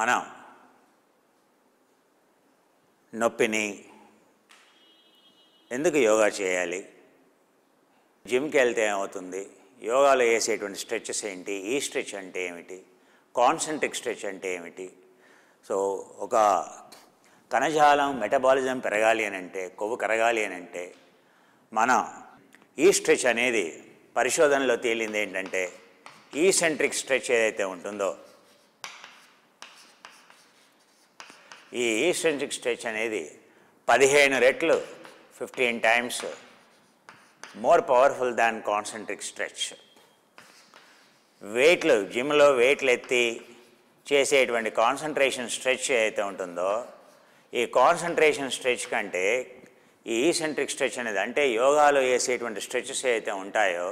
మనం నొప్పిని ఎందుకు యోగా చేయాలి? జిమ్కి వెళ్తే ఏమవుతుంది? యోగాలో వేసేటువంటి స్ట్రెచెస్ ఏంటి? ఈ స్ట్రెచ్ అంటే ఏమిటి? కాన్సెంట్రిక్ స్ట్రెచ్ అంటే ఏమిటి? సో ఒక కణజాలం మెటబాలిజం పెరగాలి అని అంటే కొవ్వు కరగాలి అని అంటే మన ఈ స్ట్రెచ్ అనేది పరిశోధనలో తేలింది ఏంటంటే ఈ సెంట్రిక్ స్ట్రెచ్ ఏదైతే ఉంటుందో ఈ ఈస్ట్రెన్సిక్ స్ట్రెచ్ అనేది పదిహేను రెట్లు fifteen times more powerful than concentric stretch వెయిట్లు జిమ్లో వెయిట్లు ఎత్తి చేసేటువంటి కాన్సన్ట్రేషన్ స్ట్రెచ్ ఏదైతే ఉంటుందో ఈ కాన్సన్ట్రేషన్ స్ట్రెచ్ కంటే ఈ ఈసెంట్రిక్ స్ట్రెచ్ అనేది అంటే యోగాలో వేసేటువంటి స్ట్రెచెస్ ఏవైతే ఉంటాయో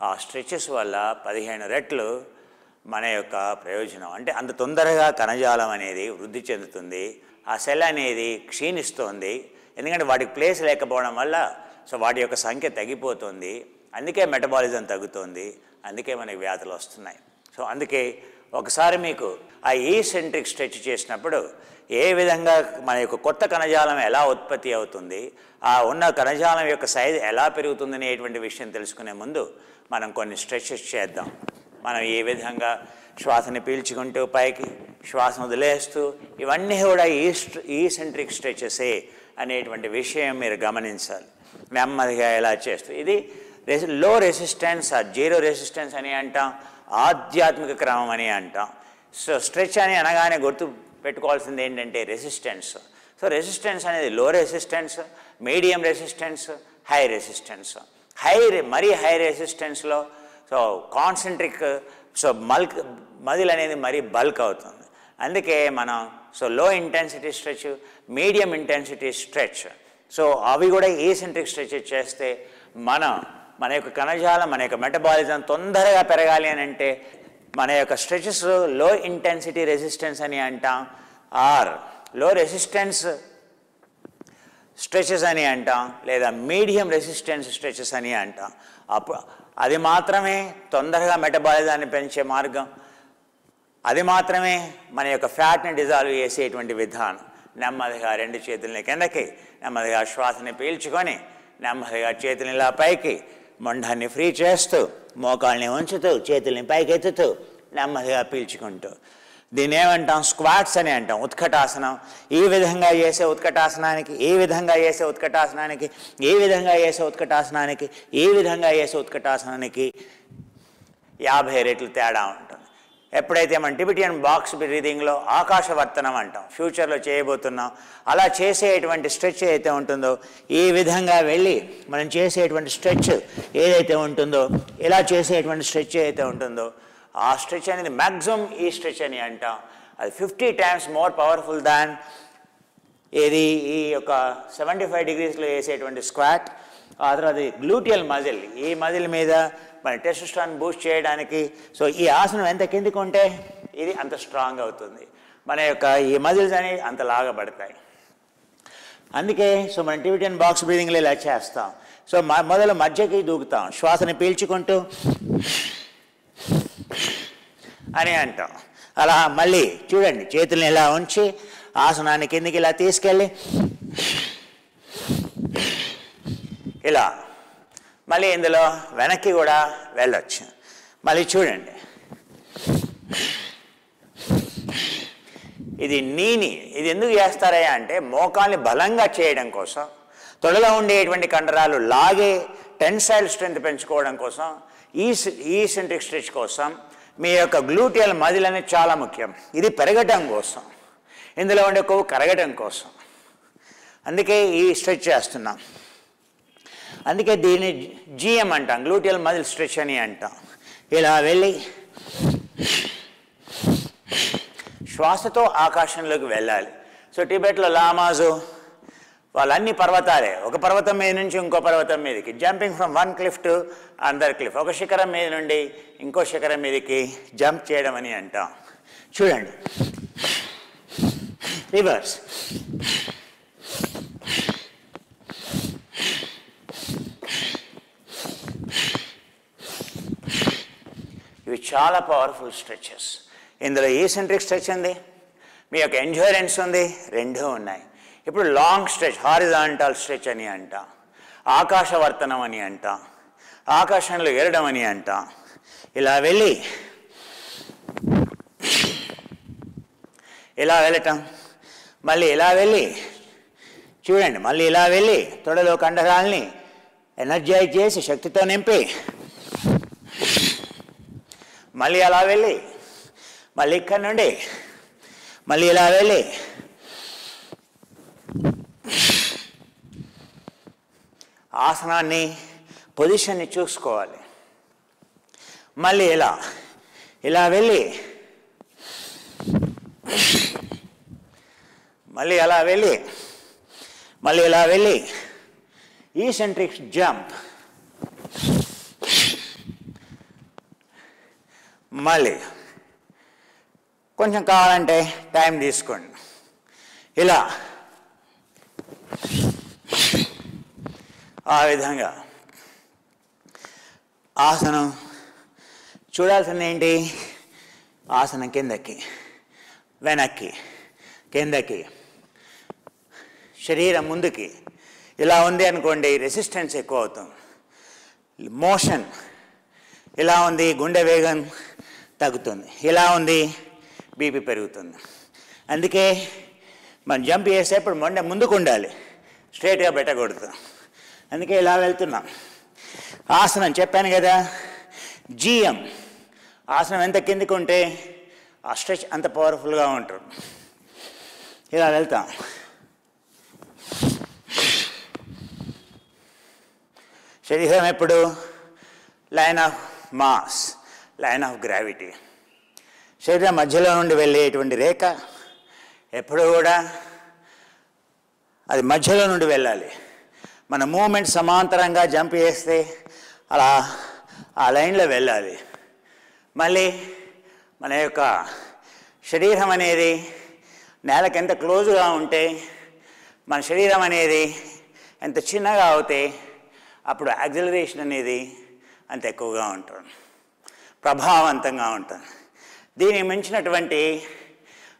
ఆ స్ట్రెచెస్ వల్ల పదిహేను రెట్లు మన యొక్క ప్రయోజనం. అంటే అంత తొందరగా కణజాలం అనేది వృద్ధి చెందుతుంది. ఆ సెల్ అనేది క్షీణిస్తోంది. ఎందుకంటే వాటికి ప్లేస్ లేకపోవడం వల్ల సో వాటి యొక్క సంఖ్య తగ్గిపోతుంది. అందుకే మెటబాలిజం తగ్గుతుంది. అందుకే మనకి వ్యాధులు వస్తున్నాయి. సో అందుకే ఒకసారి మీకు ఆ ఈ సెంట్రిక్ స్ట్రెచ్ చేసినప్పుడు ఏ విధంగా మన యొక్క కొత్త కణజాలం ఎలా ఉత్పత్తి అవుతుంది ఆ ఉన్న కణజాలం యొక్క సైజ్ ఎలా పెరుగుతుంది అనేటువంటి విషయం తెలుసుకునే ముందు మనం కొన్ని స్ట్రెచెస్ చేద్దాం. మనం ఏ విధంగా శ్వాసని పీల్చుకుంటూ పైకి శ్వాస వదిలేస్తూ ఇవన్నీ కూడా ఈస్ట్ ఈ సెంట్రిక్ స్ట్రెచెసే అనేటువంటి విషయం మీరు గమనించాలి. నెమ్మదిగా ఎలా చేస్తూ. ఇది రెసి లో రెసిస్టెన్స్ జీరో రెసిస్టెన్స్ అని అంటాం ఆధ్యాత్మిక క్రమం అని అంటాం. సో స్ట్రెచ్ అని అనగానే గుర్తు పెట్టుకోవాల్సింది ఏంటంటే రెసిస్టెన్స్ సో రెసిస్టెన్స్ అనేది low resistance medium resistance high resistance high మరీ హై రెసిస్టెన్స్లో సో కాన్సెంట్రిక్ సో మల్క్ మదిల్ అనేది మరీ బల్క్ అవుతుంది. అందుకే మనం so low intensity stretch medium intensity stretch so అవి కూడా ఏసెంట్రిక్ స్ట్రెచ్ చేస్తే మన మన యొక్క కణజాలం మన యొక్క మెటబాలిజం తొందరగా పెరగాలి అని అంటే మన యొక్క స్ట్రెచెస్లో ఇంటెన్సిటీ రెసిస్టెన్స్ అని అంటాం ఆర్లో రెసిస్టెన్స్ స్ట్రెచెస్ అని అంటాం లేదా మీడియం రెసిస్టెన్స్ స్ట్రెచెస్ అని అంటాం. అప్పుడు అది మాత్రమే తొందరగా మెటబాలిజాన్ని పెంచే మార్గం. అది మాత్రమే మన యొక్క ఫ్యాట్ని డిజాల్వ్ చేసేటువంటి విధానం. నెమ్మదిగా రెండు చేతుల్ని కిందకి నెమ్మదిగా శ్వాసని పీల్చుకొని నెమ్మదిగా చేతుల్ని ఇలా పైకి మొండాన్ని ఫ్రీ చేస్తూ మోకాల్ని ఉంచుతూ చేతుల్ని పైకి ఎత్తుతూ నెమ్మదిగా పీల్చుకుంటూ. దీన్ని ఏమంటాం స్క్వాట్స్ అని అంటాం ఉత్కటాసనం. ఈ విధంగా చేసే ఉత్కటాసనానికి ఈ విధంగా చేసే ఉత్కటాసనానికి ఈ విధంగా చేసే ఉత్కటాసనానికి ఈ విధంగా చేసే ఉత్కటాసనానికి యాభై రెట్లు తేడా ఉంటుంది. ఎప్పుడైతే మనం టిబిటియన్ బాక్స్ బ్రీదింగ్లో ఆకాశవర్తనం అంటాం ఫ్యూచర్లో చేయబోతున్నాం అలా చేసేటువంటి స్ట్రెచ్ ఏదైతే ఉంటుందో ఈ విధంగా వెళ్ళి మనం చేసేటువంటి స్ట్రెచ్ ఏదైతే ఉంటుందో ఇలా చేసేటువంటి స్ట్రెచ్ ఏదైతే ఉంటుందో ఆ స్ట్రెచ్ అనేది మ్యాక్సిమం ఈ స్ట్రెచ్ అని అంటాం. అది fifty times more powerful than ఏది ఈ యొక్క సెవెంటీ ఫైవ్ డిగ్రీస్లో వేసేటువంటి స్క్వాట్. ఆ తర్వాత గ్లూటియల్ మజిల్. ఈ మజిల్ మీద మన టెస్టోస్టాన్ బూస్ట్ చేయడానికి. సో ఈ ఆసనం ఎంత కిందికి ఉంటే ఇది అంత స్ట్రాంగ్ అవుతుంది. మన యొక్క ఈ మజిల్స్ అనేవి అంత లాగబడతాయి. అందుకే సో మనం టిబిటియన్ బాక్స్ బ్రీదింగ్లో ఇలా చేస్తాం. సో మొదలు మధ్యకి దూకుతాం. శ్వాసని పీల్చుకుంటూ అని అంటాం. అలా మళ్ళీ చూడండి చేతుల్ని ఇలా ఉంచి ఆసనాన్ని కిందికి ఇలా తీసుకెళ్ళి ఇలా మళ్ళీ ఇందులో వెనక్కి కూడా వెళ్ళొచ్చు. మళ్ళీ చూడండి. ఇది నీని ఇది ఎందుకు చేస్తారయ్యా అంటే మోకాల్ని బలంగా చేయడం కోసం తొడలో ఉండేటువంటి కండరాలు లాగే టెన్సైల్ స్ట్రెంత్ పెంచుకోవడం కోసం ఈ ఈసెంట్రిక్ స్ట్రెచ్ కోసం మీ యొక్క గ్లూటియల్ మజిల్ అనేది చాలా ముఖ్యం. ఇది పెరగటం కోసం. ఇందులో ఉండే కొవ్వు కరగటం కోసం. అందుకే ఈ స్ట్రెచ్ చేస్తున్నాం. అందుకే దీన్ని జిఎం అంటాం గ్లూటియల్ మజిల్ స్ట్రెచ్ అని అంటాం. ఇలా వెళ్ళి శ్వాసతో ఆకాశంలోకి వెళ్ళాలి. సో టిబెట్లో లామాజు వాళ్ళన్ని పర్వతాలే. ఒక పర్వతం మీద నుంచి ఇంకో పర్వతం మీదకి. Jumping from one cliff to another cliff ఒక శిఖరం మీద నుండి ఇంకో శిఖరం మీదకి జంప్ చేయడం అని అంటాం. చూడండి. రివర్స్ ఇవి చాలా పవర్ఫుల్ స్ట్రెచెస్ ఇందులో ఏ సెంట్రిక్ స్ట్రెచ్ ఉంది. మీ యొక్క ఎంజారెన్స్ ఉంది. రెండూ ఉన్నాయి. ఇప్పుడు లాంగ్ స్ట్రెచ్ హారిజాంటల్ స్ట్రెచ్ అని అంట ఆకాశవర్తనం అని అంట ఆకాశంలో ఎరడం అని అంట. ఇలా వెళ్ళి ఇలా వెళ్ళటం మళ్ళీ ఇలా వెళ్ళి చూడండి మళ్ళీ ఇలా వెళ్ళి తొడలో కండరాల్ని ఎనర్జైజ్ చేసి శక్తితో నింపి మళ్ళీ అలా వెళ్ళి మళ్ళీ ఇక్కడ నుండి మళ్ళీ ఇలా వెళ్ళి ఆసనాన్ని పొజిషన్ని చూసుకోవాలి. మళ్ళీ ఇలా ఇలా వెళ్ళి మళ్ళీ అలా వెళ్ళి మళ్ళీ ఇలా వెళ్ళి ఈ సెంట్రిక్ జంప్. మళ్ళీ కొంచెం కావాలంటే టైం తీసుకోండి. ఇలా. ఆ విధంగా. ఆసనం. చూడాల్సింది ఏంటి? ఆసనం కిందకి వెనక్కి కిందకి. శరీరం ముందుకి. ఇలా ఉంది అనుకోండి రెసిస్టెన్స్ ఎక్కువ అవుతుంది మోషన్ ఇలా ఉంది గుండె వేగం తగ్గుతుంది. ఇలా ఉంది బీపీ పెరుగుతుంది. అందుకే మనం జంప్ చేసేప్పుడు మొండె ముందుకు ఉండాలి. స్ట్రైట్గా పెట్టకూడదు. అందుకే ఇలా వెళ్తున్నాం. ఆసనం చెప్పాను కదా జిఎం ఆసనం ఎంత కిందికి ఉంటే ఆ స్ట్రెచ్ అంత పవర్ఫుల్గా ఉంటారు ఇలా వెళ్తాం. శరీరం ఎప్పుడు? Line of mass line of gravity. శరీరం మధ్యలో నుండి వెళ్ళేటువంటి రేఖ ఎప్పుడు కూడా అది మధ్యలో నుండి వెళ్ళాలి. మన మూమెంట్ సమాంతరంగా జంప్ చేస్తే అలా ఆ లైన్లో వెళ్ళాలి. మళ్ళీ మన యొక్క శరీరం అనేది నేలకు ఎంత క్లోజ్గా ఉంటే మన శరీరం అనేది ఎంత చిన్నగా అవుతే అప్పుడు యాక్సిలరేషన్ అనేది అంత ఎక్కువగా ఉంటుంది. ప్రభావవంతంగా ఉంటుంది. దీనికి మించినటువంటి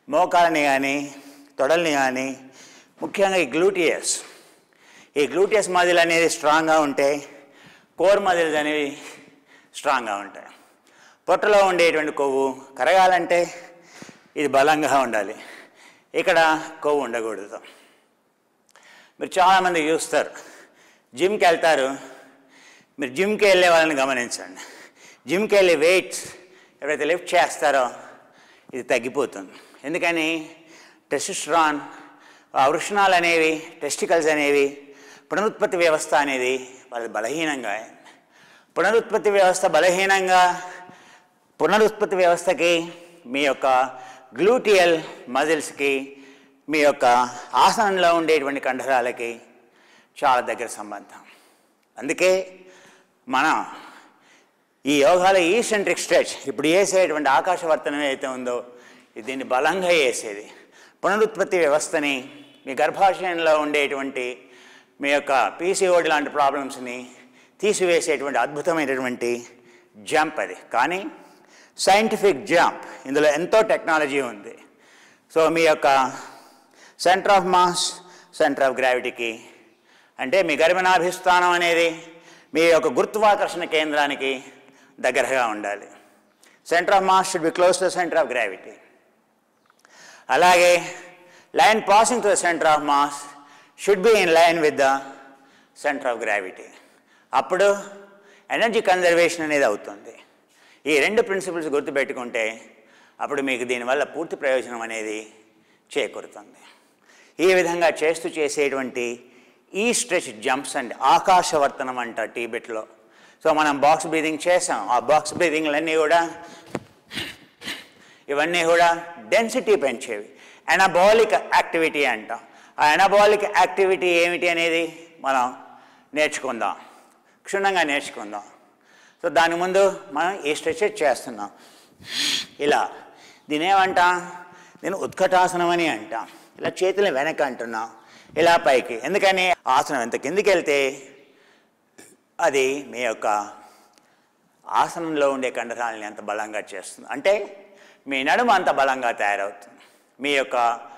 మోకాలని కానీ తొడల్ని కానీ ముఖ్యంగా ఈ గ్లూటియస్ ఈ గ్లూటియస్ మజిల్ అనేది స్ట్రాంగ్గా ఉంటే కోర్ మజిల్స్ అనేవి స్ట్రాంగ్గా ఉంటాయి. పొట్టలో ఉండేటువంటి కొవ్వు కరగాలంటే ఇది బలంగా ఉండాలి. ఇక్కడ కొవ్వు ఉండకూడదు. మీరు చాలామంది చూస్తారు జిమ్కి వెళ్తారు మీరు జిమ్కి వెళ్ళే వాళ్ళని గమనించండి. జిమ్కి వెళ్ళి వెయిట్స్ ఎవరైతే లిఫ్ట్ చేస్తారో ఇది తగ్గిపోతుంది. ఎందుకని? టెస్టిస్ట్రాన్ ఆ వృషణాలు అనేవి టెస్టికల్స్ అనేవి పునరుత్పత్తి వ్యవస్థ అనేది వాళ్ళది బలహీనంగా. పునరుత్పత్తి వ్యవస్థ బలహీనంగా పునరుత్పత్తి వ్యవస్థకి మీ యొక్క గ్లూటియల్ మజిల్స్కి మీ యొక్క ఆసనంలో ఉండేటువంటి కండరాలకి చాలా దగ్గర సంబంధం. అందుకే మనం ఈ యోగాలో ఈసెంట్రిక్ స్ట్రెచ్ ఇప్పుడు వేసేటువంటి ఆకాశవర్తనం ఏదైతే ఉందో దీన్ని బలంగా వేసేది పునరుత్పత్తి వ్యవస్థని మీ గర్భాశయంలో ఉండేటువంటి మీ యొక్క పీసీఓడి లాంటి ప్రాబ్లమ్స్ని తీసివేసేటువంటి అద్భుతమైనటువంటి జంప్ అది. కానీ సైంటిఫిక్ జంప్ ఇందులో ఎంతో టెక్నాలజీ ఉంది. సో మీ యొక్క centre of mass centre of గ్రావిటీకి అంటే మీ గర్భనాభిస్థానం అనేది మీ యొక్క గురుత్వాకర్షణ కేంద్రానికి దగ్గరగా ఉండాలి. Centre of mass should be close to centre of gravity అలాగే line passing to the centre of mass should be in line with the centre of gravity అప్పుడు ఎనర్జీ కన్జర్వేషన్ అనేది అవుతుంది. ఈ రెండు ప్రిన్సిపల్స్ గుర్తుపెట్టుకుంటే అప్పుడు మీకు దీనివల్ల పూర్తి ప్రయోజనం అనేది చేకూరుతుంది. ఈ విధంగా చేస్తూ చేసేటువంటి ఈ స్ట్రెచ్ జంప్స్ అండ్ ఆకాశవర్తనం అంట టీబెట్లో. సో మనం బాక్స్ బ్రీదింగ్ చేసాం. ఆ బాక్స్ బ్రీదింగ్లన్నీ కూడా ఇవన్నీ కూడా డెన్సిటీ పెంచేవి. ఎనబాలిక్ యాక్టివిటీ అంటాం. ఆ ఎనబాలిక్ యాక్టివిటీ ఏమిటి అనేది మనం నేర్చుకుందాం. క్షుణ్ణంగా నేర్చుకుందాం. సో దాని ముందు మనం ఈ స్ట్రెచెస్ చేస్తున్నాం. ఇలా దీని ఏమంటాం? దీన్ని ఉత్కటాసనం అని అంటాం. ఇలా చేతులు వెనక అంటున్నాం. ఇలా పైకి. ఎందుకని? ఆసనం ఎంత కిందికి వెళ్తే అది మీ యొక్క ఆసనంలో ఉండే కండరాలని అంత బలంగా చేస్తుంది. అంటే మీ నడుము అంత బలంగా తయారవుతుంది. మీ యొక్క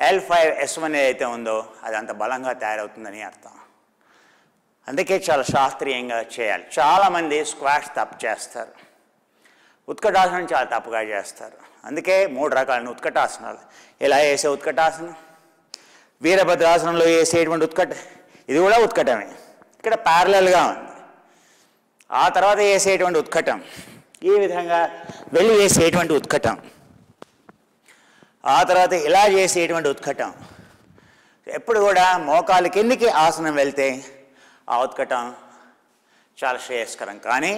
ఎల్ ఫైవ్ ఎస్ వన్ ఏదైతే ఉందో అది అంత బలంగా తయారవుతుందని అర్థం. అందుకే చాలా శాస్త్రీయంగా చేయాలి. చాలామంది స్క్వాష్ తప్పు చేస్తారు. ఉత్కటాసనం చాలా తప్పుగా చేస్తారు. అందుకే మూడు రకాలైన ఉత్కటాసనాలు. ఇలా వేసే ఉత్కటాసనం? వీరభద్రాసనంలో వేసేటువంటి ఉత్కట ఇది కూడా ఉత్కటమే. ఇక్కడ ప్యారలల్గా ఉంది. ఆ తర్వాత వేసేటువంటి ఉత్కటం. ఈ విధంగా వెళ్ళి వేసేటువంటి ఉత్కటం. ఆ తర్వాత ఇలా చేసేటువంటి ఉత్కటం. ఎప్పుడు కూడా మోకాలు కిందికి ఆసనం వెళ్తే ఆ ఉత్కటం చాలా శ్రేయస్కరం. కానీ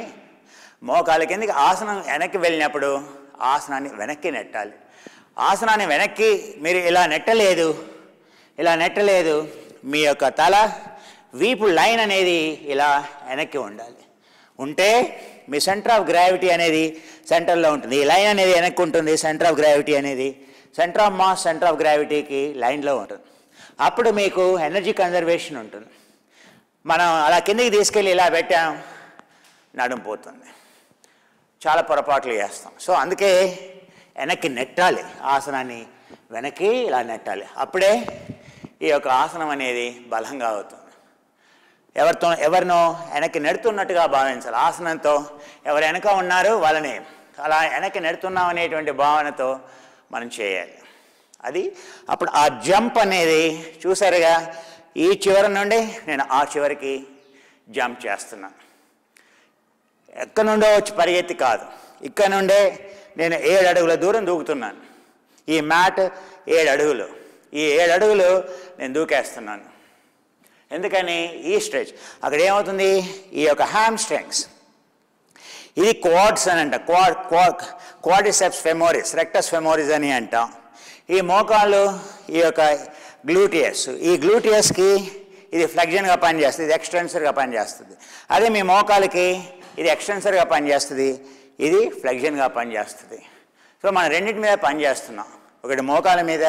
మోకాలు కిందికి ఆసనం వెనక్కి వెళ్ళినప్పుడు ఆసనాన్ని వెనక్కి నెట్టాలి. ఆసనాన్ని వెనక్కి మీరు ఇలా నెట్టలేదు ఇలా నెట్టలేదు మీ యొక్క తల వీపు లైన్ అనేది ఇలా వెనక్కి ఉండాలి. ఉంటే మీ సెంటర్ ఆఫ్ గ్రావిటీ అనేది సెంటర్లో ఉంటుంది. ఈ లైన్ అనేది వెనక్కి ఉంటుంది సెంటర్ ఆఫ్ గ్రావిటీ అనేది. Centre of mass centre of గ్రావిటీకి లైన్లో ఉంటుంది. అప్పుడు మీకు ఎనర్జీ కన్జర్వేషన్ ఉంటుంది. మనం అలా కిందికి తీసుకెళ్ళి ఇలా పెట్టాం నడుము పోతుంది. చాలా పొరపాట్లు చేస్తాం. సో అందుకే వెనక్కి నెట్టాలి. ఆసనాన్ని వెనక్కి ఇలా నెట్టాలి. అప్పుడే ఈ యొక్క ఆసనం అనేది బలంగా అవుతుంది. ఎవరితో ఎవరినో వెనక్కి నెడుతున్నట్టుగా భావించాలి. ఆసనంతో ఎవరు వెనక ఉన్నారు వాళ్ళని. అలా వెనక్కి నెడుతున్నాం అనేటువంటి భావనతో మనం చేయాలి. అది అప్పుడు ఆ జంప్ అనేది చూసారుగా ఈ చివరి నుండి నేను ఆ చివరికి జంప్ చేస్తున్నాను ఎక్కడి నుండో వచ్చి పరిగెత్తి కాదు. ఇక్కడ నుండే నేను ఏడు అడుగుల దూరం దూకుతున్నాను. ఈ మ్యాట్ ఏడు అడుగులు. ఈ ఏడు అడుగులు నేను దూకేస్తున్నాను. ఎందుకని? ఈ స్ట్రెచ్. అక్కడ ఏమవుతుంది? ఈ యొక్క హ్యామ్ స్ట్రెంగ్స్ ఇది క్వాడ్స్ అని అంట. క్వాడ్ క్వాడిసెప్స్ ఫెమోరిస్ రెక్టస్ ఫెమోరిస్ అని అంటాం. ఈ మోకాళ్ళు ఈ యొక్క గ్లూటియస్ ఈ గ్లూటియస్కి ఇది ఫ్లెక్జన్గా పనిచేస్తుంది ఇది ఎక్స్టెన్సర్గా పనిచేస్తుంది. అదే మీ మోకాలకి ఇది ఎక్స్టెన్సర్గా పనిచేస్తుంది ఇది ఫ్లెక్జన్గా పనిచేస్తుంది. సో మనం రెండింటి మీద పనిచేస్తున్నాం. ఒకటి మోకాల మీద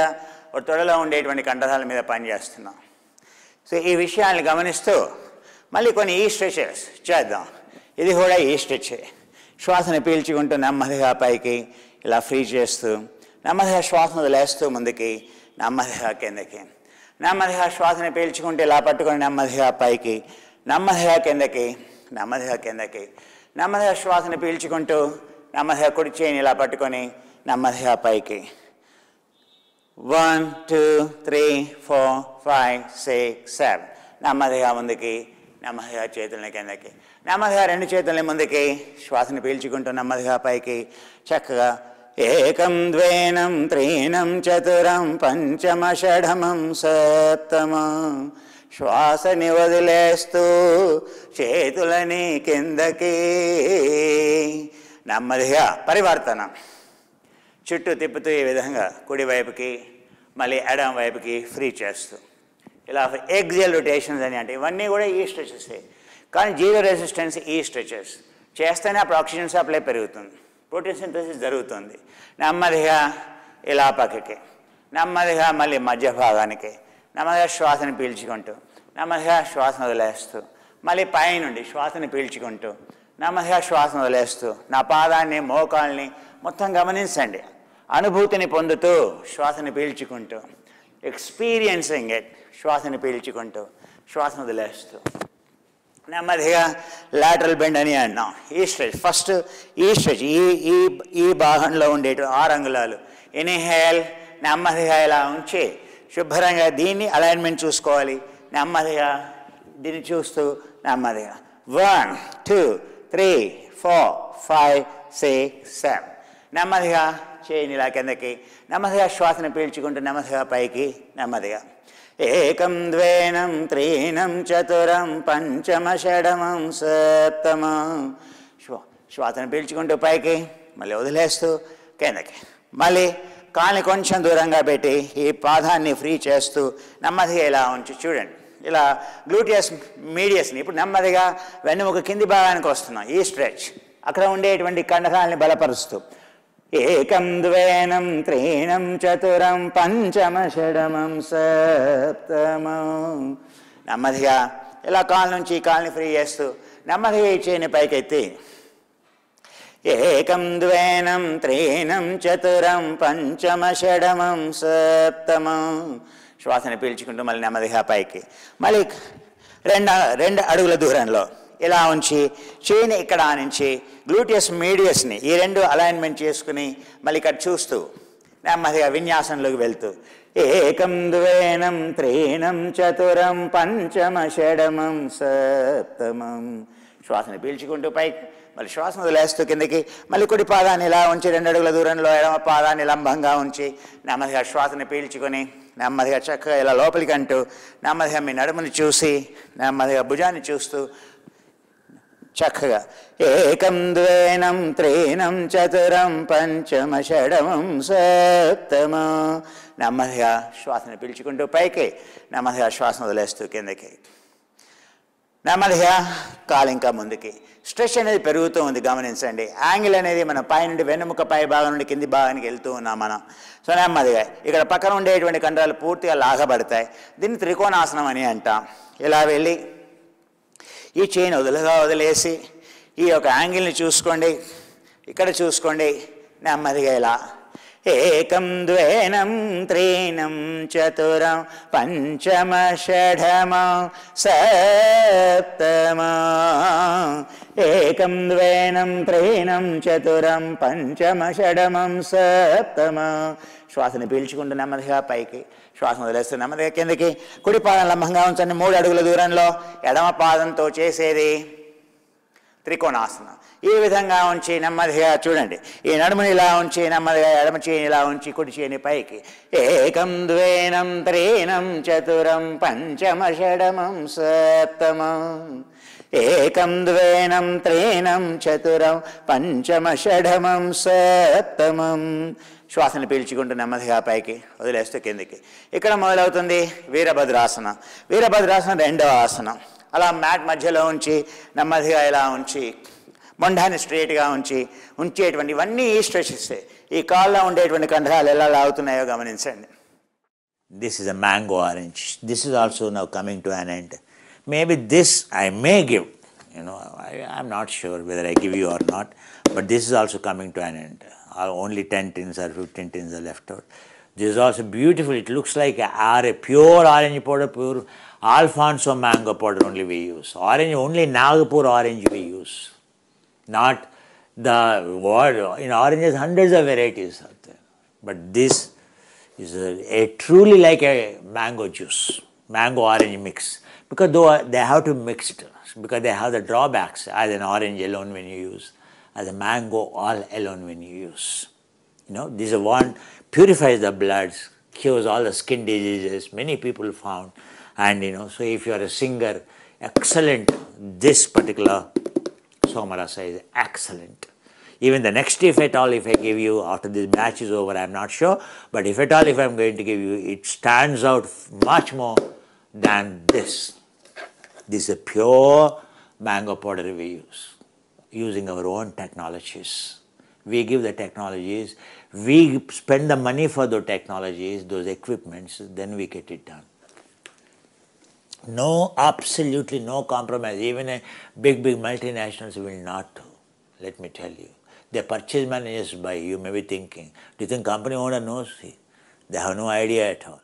ఒక తొడలో ఉండేటువంటి కండరాల మీద పనిచేస్తున్నాం. సో ఈ విషయాన్ని గమనిస్తూ మళ్ళీ కొన్ని ఈ స్ట్రెచెస్ చేద్దాం. ఇది కూడా ఈ స్ట్రెచ్ శ్వాసను పీల్చుకుంటూ నెమ్మదిగా పైకి ఇలా ఫ్రీ చేస్తూ నెమ్మదిగా శ్వాసను వదిలేస్తూ ముందుకి నెమ్మదిగా కిందకి. నెమ్మదిగా శ్వాసను పీల్చుకుంటూ ఇలా పట్టుకొని నెమ్మదిగా పైకి నెమ్మదిగా కిందకి నెమ్మదిగా కిందకి. నెమ్మదిగా శ్వాసను పీల్చుకుంటూ నెమ్మదిగా కుడి చేయని ఇలా పట్టుకొని నెమ్మదిగా పైకి. One two three four five six seven. నెమ్మదిగా ముందుకి నెమ్మదిగా చేతులని కిందకి. నెమ్మదిగా రెండు చేతులని ముందుకి. శ్వాసని పీల్చుకుంటూ నెమ్మదిగా పైకి. చక్కగా ఏకం ద్వేనం త్రీణం చతురం పంచమ షఢమం సప్తమం. శ్వాసని వదిలేస్తూ చేతులని కిందకి. నెమ్మదిగా పరివర్తనం. చుట్టూ తిప్పుతూ ఈ విధంగా కుడివైపుకి మళ్ళీ ఎడం వైపుకి ఫ్రీ చేస్తూ. ఇలా ఎగ్జల్ రొటేషన్స్ అని అంటే ఇవన్నీ కూడా ఈ స్ట్రెచెస్ కానీ జీరో రెసిస్టెన్స్ ఈ స్ట్రెచెస్. చేస్తేనే అప్పుడు ఆక్సిజన్ సప్లై పెరుగుతుంది. ప్రోటీన్ సింథసిస్ జరుగుతుంది. నెమ్మదిగా ఇలా పక్కకి. నెమ్మదిగా మళ్ళీ మధ్య భాగానికి. నెమ్మదిగా శ్వాసని పీల్చుకుంటూ. నెమ్మదిగా శ్వాసను వదిలేస్తూ. మళ్ళీ పైనుండి శ్వాసని పీల్చుకుంటూ. నెమ్మదిగా శ్వాసను వదిలేస్తూ. నా పాదాన్ని మోకాల్ని మొత్తం గమనించండి. అనుభూతిని పొందుతూ శ్వాసని పీల్చుకుంటూ. ఎక్స్పీరియన్సింగ్ ఇట్ శ్వాసని పీల్చుకుంటూ శ్వాసను వదిలేస్తూ. నెమ్మదిగా లాటరల్ బెండ్ అని అన్నాం. ఈ స్ట్రెచ్ ఫస్ట్ ఈ స్ట్రెచ్ ఈ ఈ ఈ భాగంలో ఉండేటు ఆరు అంగుళాలు. ఇన్హేల్ నెమ్మదిగా ఇలా ఉంచి శుభ్రంగా దీన్ని అలైన్మెంట్ చూసుకోవాలి. నెమ్మదిగా దీన్ని చూస్తూ నెమ్మదిగా. One two three four five six seven నెమ్మదిగా చేయని ఇలా కిందకి నెమ్మదిగా శ్వాసను పీల్చుకుంటూ నెమ్మదిగా పైకి నెమ్మదిగా. ఏకం ద్వేనం త్రీణం చతురం పంచమ షడమం సప్తమం. శ్వా శ్వాసను పీల్చుకుంటూ పైకి మళ్ళీ వదిలేస్తూ కిందకి. మళ్ళీ కాల్ని కొంచెం దూరంగా పెట్టి ఈ పాదాన్ని ఫ్రీ చేస్తూ నెమ్మదిగా ఇలా ఉంచి. చూడండి ఇలా గ్లూటియస్ మీడియస్ని ఇప్పుడు నెమ్మదిగా వెన్నుముక కింది భాగానికి వస్తున్నాం ఈ స్ట్రెచ్. అక్కడ ఉండేటువంటి కండరాల్ని బలపరుస్తూ. ఏకం ద్వేనం త్రీణం చతురం పంచమ షడమం సప్తమం. నెమ్మదిగా ఇలా కాలు నుంచి కాలుని కాల్ని ఫ్రీ చేస్తూ నెమ్మదిగా ఈ చేయిని పైకెత్తి. ఏకం ద్వేనం త్రీణం చతురం పంచమ షడమం సప్తమం. శ్వాసని పీల్చుకుంటూ మళ్ళీ నెమ్మదిగా పైకి. మళ్ళీ రెండు రెండు అడుగుల దూరంలో. ఇలా ఉంచి చేయిని ఇక్కడ ఆనించి గ్లూటియస్ మీడియస్ని ఈ రెండు అలైన్మెంట్ చేసుకుని మళ్ళీ ఇక్కడ చూస్తూ నెమ్మదిగా విన్యాసంలోకి వెళ్తూ ఏకం ద్వేనం త్రీణం చతురం పంచమ షడమం సప్తమం. శ్వాసని పీల్చుకుంటూ పైకి మళ్ళీ శ్వాసను వదిలేస్తూ కిందకి మళ్ళీ కుడి పాదాన్ని ఇలా ఉంచి రెండు అడుగుల దూరంలో ఎడమ పాదాన్ని లంబంగా ఉంచి నెమ్మదిగా శ్వాసని పీల్చుకొని నెమ్మదిగా చక్కగా ఇలా లోపలికి అంటూ నెమ్మదిగా మీ నడుముని చూసి నెమ్మదిగా భుజాన్ని చూస్తూ చక్కగా. ఏకం ద్వేనం త్రీణం చతురం పంచమ షడమం సప్తమ. నెమ్మదిగా శ్వాసను పీల్చుకుంటూ పైకి నెమ్మదిగా శ్వాసను వదిలేస్తూ కిందకి. నెమ్మదిగా కాలు ఇంకా ముందుకి. స్ట్రెచ్ అనేది పెరుగుతూ ఉంది గమనించండి. యాంగిల్ అనేది మన పైనుండి వెన్నుముక పై భాగం నుండి కింది భాగానికి వెళ్తూ ఉన్నాం మనం. సో నెమ్మదిగా ఇక్కడ పక్కన ఉండేటువంటి కండరాలు పూర్తిగా లాగబడతాయి. దీన్ని త్రికోణాసనం అని అంటాం. ఇలా వెళ్ళి ఈ చైన్ వదులుగా వదిలేసి ఈ యొక్క యాంగిల్ని చూసుకోండి. ఇక్కడ చూసుకోండి. నెమ్మదిగా ఇలా. ఏకం ద్వేనం త్రీణం చతురం పంచమ షఢమ సప్తమ. ఏకం ద్వేనం త్రీణం చతురం పంచమ షడమం సప్తమ. శ్వాసని పీల్చుకుంటూ నెమ్మదిగా పైకి. శ్వాసను వదిలేస్తూ నెమ్మదిగా కిందకి కుడి పాదం లంబంగా ఉంచండి. మూడు అడుగుల దూరంలో ఎడమ పాదంతో చేసేది త్రికోణాసనం. ఈ విధంగా ఉంచి నెమ్మదిగా చూడండి. ఈ నడుముని ఇలా ఉంచి నెమ్మదిగా ఎడమ చేయిని ఇలా ఉంచి కుడి చేయిని పైకి. ఏకం ద్వేనం త్రీణం చతురం పంచమ షడమం సప్తమం. ఏకం ద్వేనం త్రీణం చతురం పంచమ షడమం సప్తమం. శ్వాసను పీల్చుకుంటూ నెమ్మదిగా పైకి వదిలేస్తూ కిందికి. ఇక్కడ మొదలవుతుంది వీరభద్రాసనం. వీరభద్రాసనం రెండవ ఆసనం. అలా మ్యాట్ మధ్యలో ఉంచి నెమ్మదిగా ఇలా ఉంచి మొండాన్ని స్ట్రేట్గా ఉంచి ఉంచేటువంటి ఇవన్నీ స్ట్రెచెస్. ఈ కాల్లో ఉండేటువంటి కండరాలు ఎలా లాగుతున్నాయో గమనించండి. This is a mango orange this is also now coming to an end maybe this I may give you know, I, I'm not sure whether I give you or not, but this is also coming to an end. Uh, only 10 tins or 15 tins are left out. This is also beautiful. It looks like a, pure orange powder, pure Alfonso mango powder only we use. Orange, only Nagpur orange we use. Not the word, in oranges, hundreds of varieties out there. But this is a, a truly like a mango juice, mango orange mix. Because though they have to mix it, because they have the drawbacks as an orange alone when you use, as a mango all alone when you use. You know, this one purifies the blood, cures all the skin diseases, many people found. And you know, so if you are a singer, excellent, this particular Somarasa is excellent. Even the next, if at all, if I give you after this match is over, I'm not sure. But if at all, if I'm going to give you, it stands out much more than this. This is a pure mango powder we use, using our own technologies. We give the technologies, we spend the money for those technologies, those equipments, then we get it done. No, absolutely no compromise. Even a big, big multinationals will not do. Let me tell you. Their purchase managers buy. You may be thinking, do you think company owner knows? They have no idea at all.